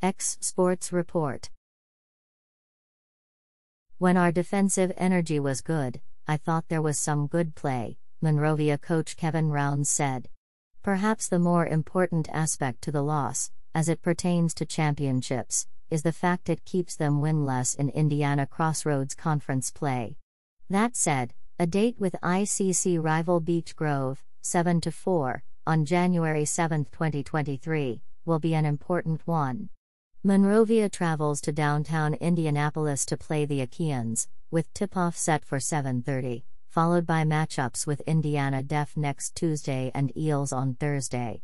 X Sports Report. When our defensive energy was good, I thought there was some good play, Monrovia coach Kevin Rounds said. Perhaps the more important aspect to the loss, as it pertains to championships, is the fact it keeps them winless in Indiana Crossroads Conference play. That said, a date with ICC rival Beech Grove, 7 4, on January 7, 2023, will be an important one. Monrovia travels to downtown Indianapolis to play the Achaeans, with tip-off set for 7:30, followed by matchups with Indiana Deaf next Tuesday and Eels on Thursday.